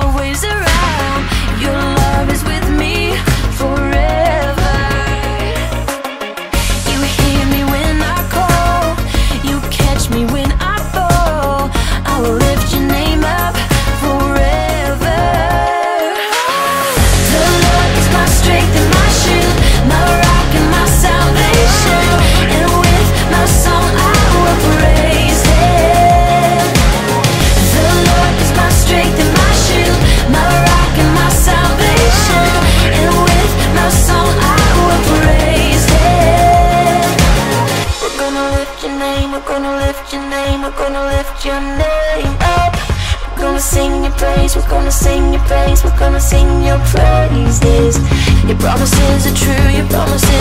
always around. Your love is with name, we're gonna lift your name, we're gonna lift your name up. We're gonna sing your praise, we're gonna sing your praise, we're gonna sing your praises. Your promises are true, your promises